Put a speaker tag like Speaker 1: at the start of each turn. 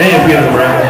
Speaker 1: Hey, if you. have